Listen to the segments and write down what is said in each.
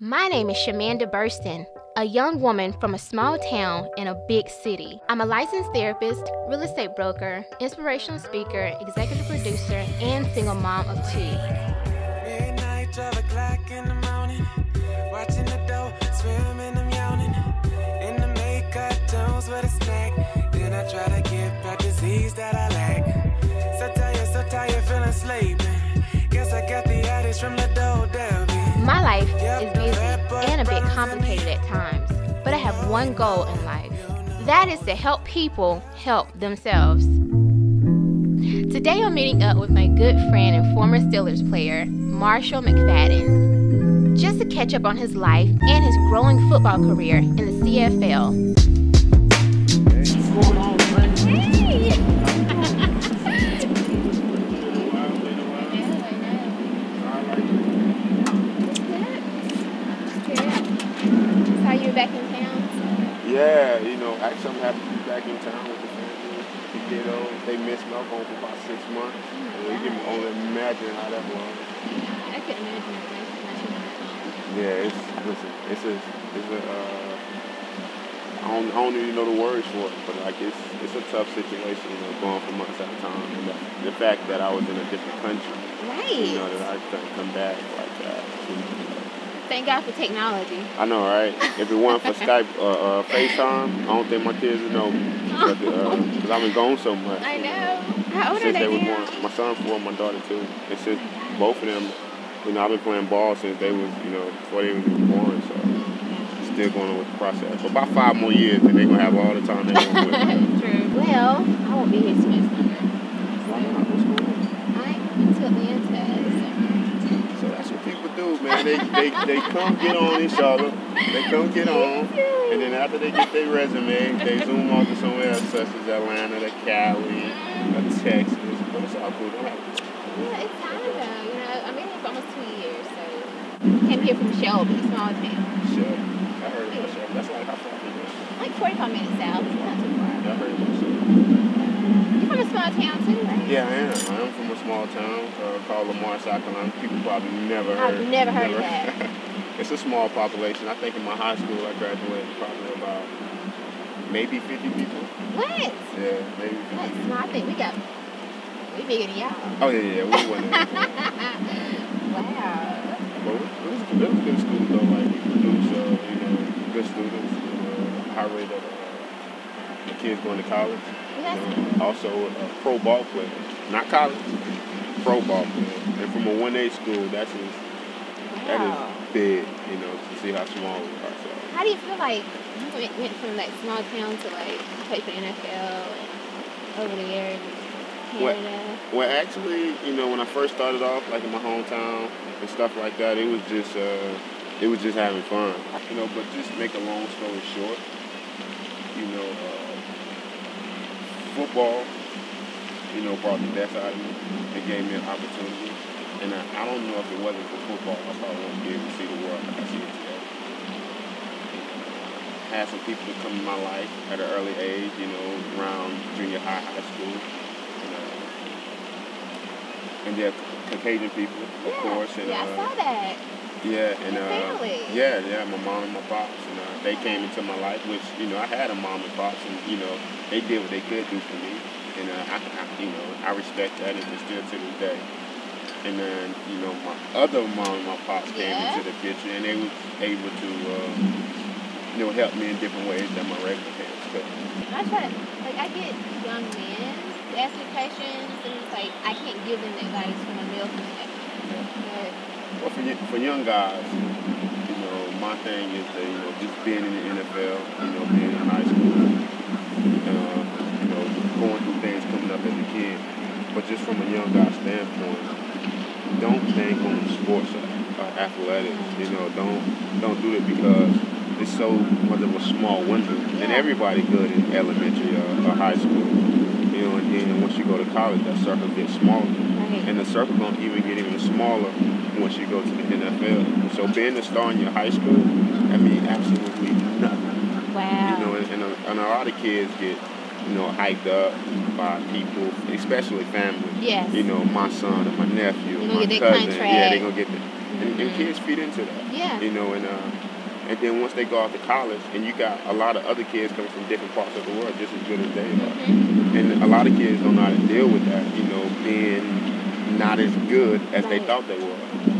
My name is Shamanda Burston, a young woman from a small town in a big city. I'm a licensed therapist, real estate broker, inspirational speaker, executive producer, and single mom of two. Complicated at times, but I have one goal in life. That is to help people help themselves. Today I'm meeting up with my good friend and former Steelers player, Marshall McFadden, just to catch up on his life and his growing football career in the CFL. Yeah, actually I'm happy to be back in town with the family. The kiddos, they missed me. I for about six months. So you can only imagine how that was. I couldn't imagine. Yeah, it's listen, it's a it's a uh, I don't, I don't even know the words for it, but like it's it's a tough situation, you know, going for months at a time. And the, the fact that I was in a different country, Right. you know, that I couldn't come back like that. you know. Thank God for technology. I know, right? If it weren't for Skype or uh, FaceTime, I don't think my kids would know. Because I've been gone so much. I know. How old are Since they they were now? born. My son four, my daughter two. And since both of them, you know, I've been playing ball since they was, you know, before they even was born. So still going on with the process. For about five more years, and they're going to have all the time they want with. True. Well, I won't be here too much longer. Why not? What's going on? I went to Atlanta. So that's what They, they, they come get on each other. They come get on. And then after they get their resume, they zoom off to somewhere else, such as Atlanta, to Cali, or Texas. But it's all cool. Have Yeah, it's time though. You know, I've been here for almost two years, so came here from Shelby, small town. Sure. I heard about Shelby. That's like how far from? Like 45 minutes south. It's not too far. I heard about Shelby. You're from a small town too, right? Yeah, I am. I am small town uh, called Lamar, South Carolina. People probably never heard. I've heard. never heard of that. it's a small population. I think in my high school I graduated probably about maybe 50 people. What? Yeah, maybe 50 That's people. I think we got, we bigger than y'all. Oh yeah, yeah, we went in. wow. But it was, it was good school though. Like we produced, uh, you know, good students, uh, high rate of uh, the kids going to college. Well, You also a pro ball player, not college, pro ball player, And from a 1A school, that's is wow. is big. You know, to see how small we are. So. How do you feel like you went, went from like small town to like play for the NFL over the years? What? Well, actually, you know, when I first started off, like in my hometown and stuff like that, it was just, uh, it was just having fun. You know, but just make a long story short, you know, uh, football, you know, brought the best out of me. It gave me an opportunity, and I, I don't know if it wasn't for football, I probably wouldn't be able to see the world like I see it today. Had some people that come in my life at an early age, you know, around junior high, high school. You know, and they're Caucasian people, of yeah. course. And, yeah, I uh, saw that. Yeah, and Your uh, family. yeah, yeah, my mom and my pops, and uh, they came into my life, which you know I had a mom and pops, and you know they did what they could do for me, and uh, I, I, you know, I respect that, and it's still to this day. And then you know my other mom and my pops came Yeah. into the picture, and they was able to, uh, you know, help me in different ways that my regular parents could. I try to, like, I get young men to ask me questions, and it's like, I can't give them advice from a male perspective. But, Well, for, for young guys, you know, my thing is that, you know, just being in the NFL, you know, being in high school, uh, you know, going through things coming up as a kid. But just from a young guy standpoint, don't think on sports or, or athletics. You know, don't don't do it because it's so much of a small window. And everybody good in elementary or, or high school. You know, and then once you go to college, that circle gets smaller. right. And the circle gonna even get even smaller once you go to the NFL. So being a star in your high school, I mean absolutely nothing. wow. You know, and, and, a, and a lot of kids get, you know, hyped up by people, especially family. yes. You know, my son and my nephew, my get that cousin. Yeah, they're gonna get the. And and kids feed into that. Yeah. You know, and uh, and then once they go off to college, and you got a lot of other kids coming from different parts of the world, just as good as they are, Mhm. and a lot of kids don't know how to deal with that. You know, being not as good as they thought they were.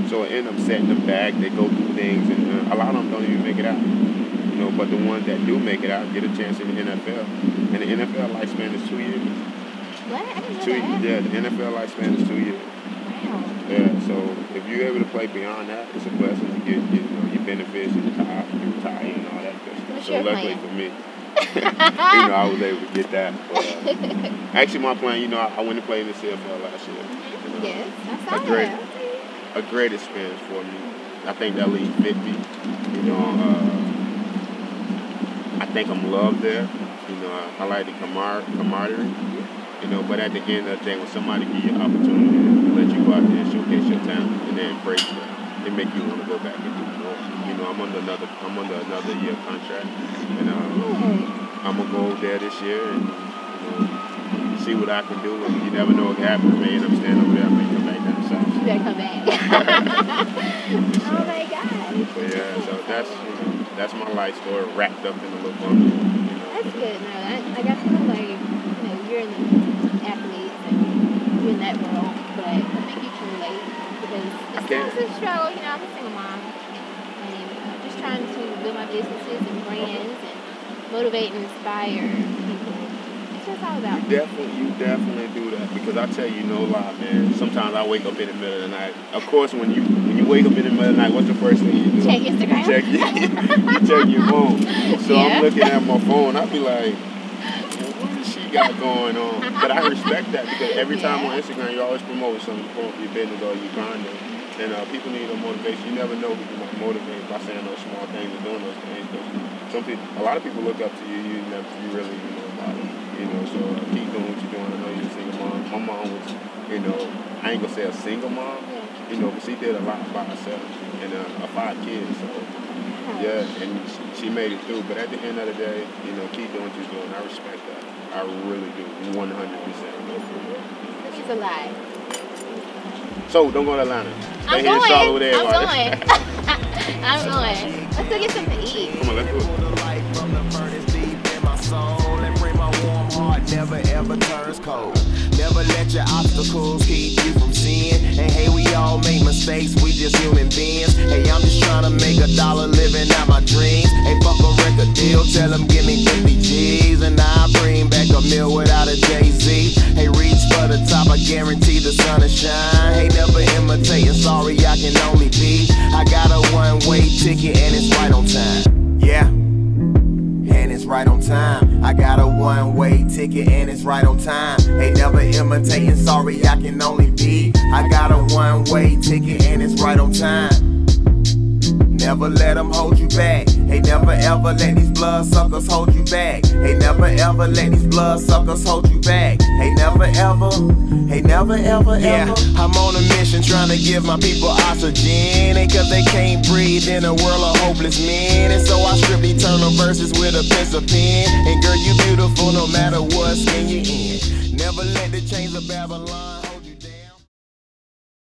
So it end up setting them back. They go through things, and uh, a lot of them don't even make it out. You know, but the ones that do make it out get a chance in the NFL, and the NFL lifespan is two years. What? I didn't know Two, that. yeah, the NFL lifespan is two years. Wow. Yeah, so if you're able to play beyond that, it's a blessing to get you know your benefits and retire, you retire and all that good stuff. What's So luckily plan? for me, you know, I was able to get that. But, uh, actually, my plan, you know, I, I went to play in the CFL last year. Uh, Yes, I saw that. A great experience for me. I think that league 50. You know, uh, I think I'm loved there. You know, I, I like the camar- camaraderie. You know, but at the end of the day, when somebody give you an opportunity to let you go out there and showcase your talent and then embrace it, it make you want to go back and do more. You know, I'm under another I'm under another year contract, and um, I'm gonna go there this year and you know see what I can do. And you never know what can happen to me, and I'm standing over there, I oh my God. But yeah, so that's that's my life story wrapped up in a little bundle. You know, That's good. No, I, I got to like, you know, you're an athlete and you're in that world, but I think you can relate because it's, a struggle. You know, I'm a single mom and I'm just trying to build my businesses and brands and motivate and inspire people. It's all about. You definitely, you definitely do that because I tell you no lie, man. Sometimes I wake up in the middle of the night. Of course, when you when you wake up in the middle of the night, what's the first thing you do? Check Instagram. You check, you check your phone. So Yeah. I'm looking at my phone. I be like, "Man, what does she got going on? But I respect that because every time on Instagram, you're always promote something, you promote your business or your grinding. And uh, people need a motivation. You never know who you might motivate by saying those small things and doing those things. some people, a lot of people look up to you. You never, you really, you know about it. You know, so keep doing what you're doing. I know you're a single mom. My mom was, you know, I ain't gonna say a single mom, you know, but she did a lot by herself and uh, five kids. So yeah, and she, made it through. But at the end of the day, you know, keep doing what you're doing. I respect that. I really do, 100 percent. Which is a lie. So don't go to Atlanta. Stay I'm here in going. Charlotte with I'm going. I'm going. Let's go get something to eat. Come on, let's do it. Cold. Never let your obstacles keep you from seeing. And hey, we all make mistakes, we just human beings. Hey, I'm just trying to make a dollar living out my dreams. Hey, fuck a record deal, tell them give me 50 G's. And I bring back a meal without a Jay-Z. Hey, reach for the top, I guarantee the sun will shine. Hey, never imitating, sorry, I can only be. I got a one-way ticket and it's right on time. Yeah and it's right on time. I got a one way ticket and it's right on time. Ain't never imitating, sorry, I can only be. I got a one way ticket and it's right on time. Never let them hold you back. Hey, never ever let these blood suckers hold you back. Hey, never ever let these blood suckers hold you back. Hey, never ever. Hey, never ever yeah, ever. I'm on a mission trying to give my people oxygen. Ain't cause they can't breathe in a world of hopeless men. And so I strip eternal verses with a pencil pen. And girl, you beautiful no matter what skin you in. Never let the chains of Babylon.